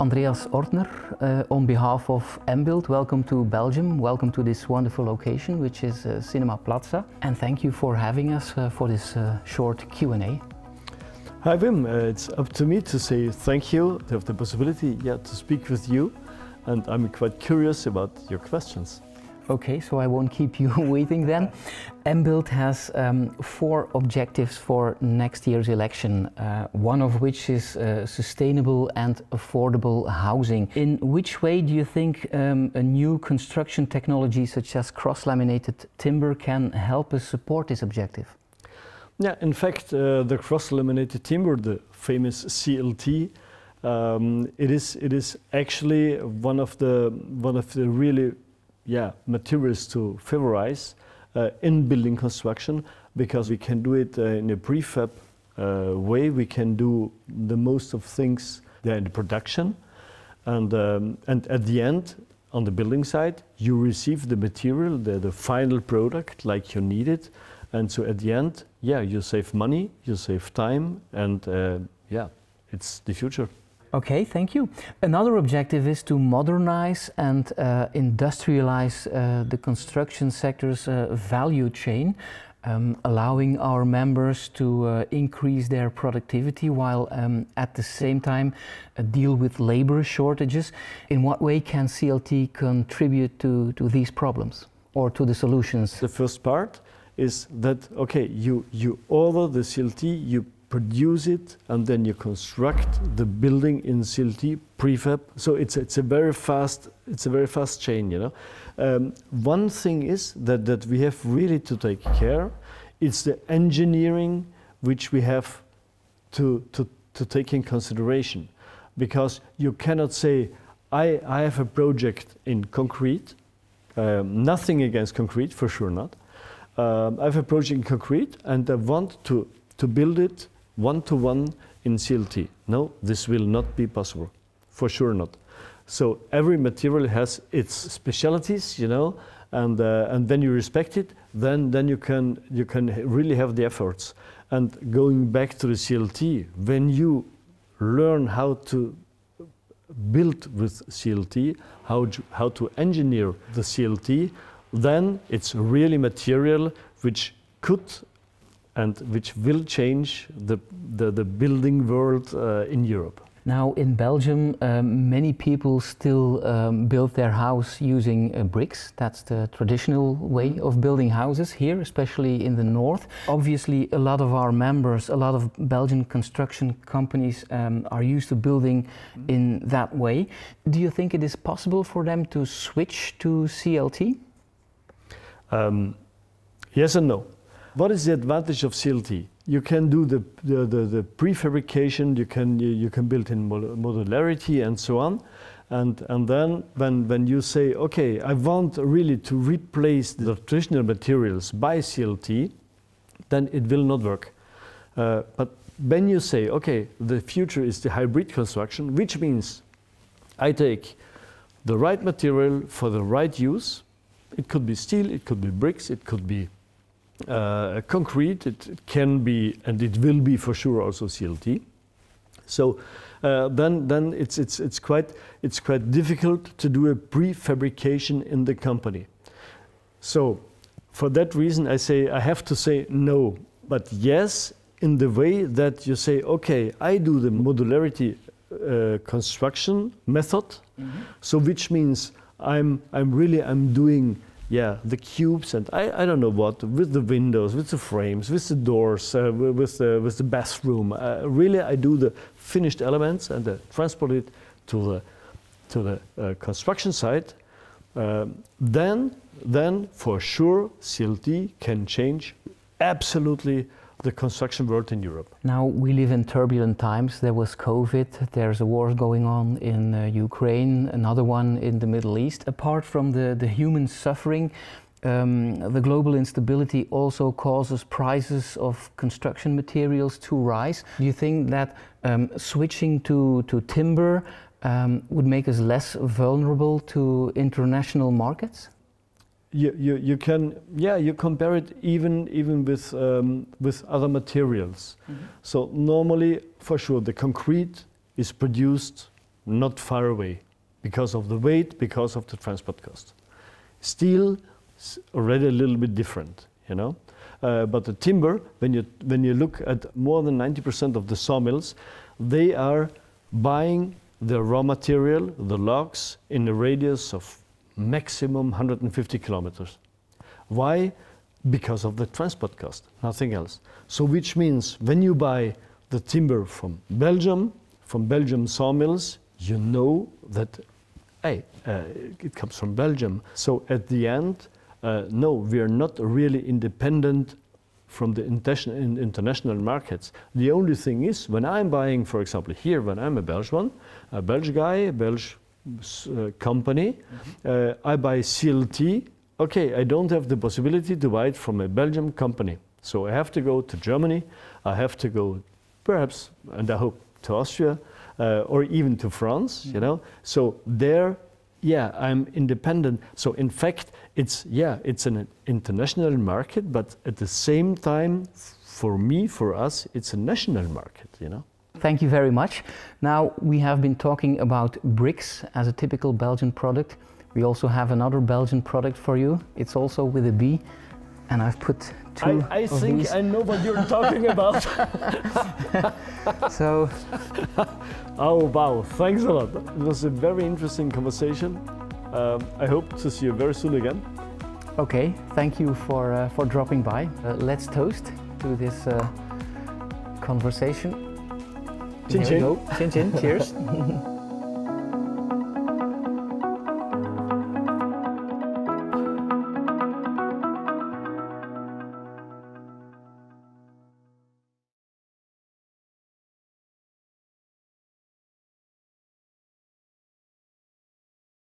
Andreas Ortner, uh, on behalf of Embuild, welcome to Belgium. Welcome to this wonderful location, which is uh, Cinema Plaza. And thank you for having us uh, for this uh, short Q&A. Hi Wim, uh, it's up to me to say thank you to have the possibility yeah, to speak with you. And I'm quite curious about your questions. Okay, so I won't keep you waiting then. Embuild has um, four objectives for next year's election, uh, one of which is uh, sustainable and affordable housing. In which way do you think um, a new construction technology such as cross-laminated timber can help us support this objective? Yeah, in fact, uh, the cross-laminated timber, the famous CLT, um, it is it is actually one of the one of the really yeah, materials to favorize uh, in building construction because we can do it uh, in a prefab uh, way. We can do the most of things there in the production. And, um, and at the end, on the building side, you receive the material, the, the final product like you need it. And so at the end, yeah, you save money, you save time, and uh, yeah, it's the future. Okay, thank you. Another objective is to modernize and uh, industrialize uh, the construction sector's uh, value chain, um, allowing our members to uh, increase their productivity while um, at the same time uh, deal with labor shortages. In what way can CLT contribute to, to these problems or to the solutions? The first part is that, okay, you, you order the CLT, you produce it, and then you construct the building in CLT prefab. So it's it's a very fast it's a very fast chain. You know, um, one thing is that that we have really to take care. It's the engineering which we have to to to take in consideration, because you cannot say I I have a project in concrete. Um, nothing against concrete, for sure not. Um, I have a project in concrete, and I want to to build it one-to-one in CLT. No, this will not be possible, for sure not. So every material has its specialities, you know, and uh, and then you respect it. Then then you can you can really have the efforts. And going back to the CLT, when you learn how to build with CLT, how how to engineer the CLT, then it's really material which could and which will change the, the, the building world uh, in Europe. Now, in Belgium, um, many people still um, build their house using uh, bricks. That's the traditional way of building houses here, especially in the north. Obviously, a lot of our members, a lot of Belgian construction companies um, are used to building in that way. Do you think it is possible for them to switch to CLT? Um, yes and no. What is the advantage of CLT? You can do the, the, the, the prefabrication, you can, you, you, can build in modularity and so on. And, and then when, when you say, okay, I want really to replace the traditional materials by CLT, then it will not work. Uh, but when you say, okay, the future is the hybrid construction, which means I take the right material for the right use. It could be steel, it could be bricks, it could be uh, concrete, it, it, can be, and it will be for sure also CLT. So uh, then, then it's, it's, it's, quite, it's quite difficult to do a prefabrication in the company. So for that reason, I say I have to say no, but yes, in the way that you say, okay, I do the modularity uh, construction method, mm -hmm. so which means I'm, I'm really I'm doing yeah, the cubes and I, I don't know what, with the windows, with the frames, with the doors, uh, with, the, with the bathroom. Uh, really, I do the finished elements and uh, transport it to the, to the uh, construction site. Um, then, then, for sure, CLT can change absolutely the construction world in Europe. Now we live in turbulent times. There was COVID, there's a war going on in uh, Ukraine, another one in the Middle East. Apart from the, the human suffering, um, the global instability also causes prices of construction materials to rise. Do you think that um, switching to, to timber um, would make us less vulnerable to international markets? You, you, you can yeah you compare it even even with um, with other materials. Mm -hmm. So normally, for sure, the concrete is produced not far away because of the weight, because of the transport cost. Steel is already a little bit different, you know. Uh, but the timber, when you, when you look at more than 90% of the sawmills, they are buying the raw material, the logs, in a radius of maximum 150 kilometers. Why? Because of the transport cost, nothing else. So which means when you buy the timber from Belgium, from Belgium sawmills, you know that, hey, uh, it comes from Belgium. So at the end, uh, no, we are not really independent from the international markets. The only thing is, when I'm buying, for example, here, when I'm a Belgian a Belgian guy, a Belgian uh, company, mm -hmm. uh, I buy CLT. Okay, I don't have the possibility to buy it from a Belgian company. So I have to go to Germany, I have to go perhaps, and I hope, to Austria, uh, or even to France, mm -hmm. you know. So there yeah, I'm independent. So in fact, it's yeah, it's an international market, but at the same time, for me, for us, it's a national market. You know. Thank you very much. Now we have been talking about bricks as a typical Belgian product. We also have another Belgian product for you. It's also with a B, and I've put two. I, I think these. I know what you're talking about. so. Oh wow! Thanks a lot. It was a very interesting conversation. Um, I hope to see you very soon again. Okay, thank you for uh, for dropping by. Uh, let's toast to this uh, conversation. Chin chin. Chin chin. Cheers.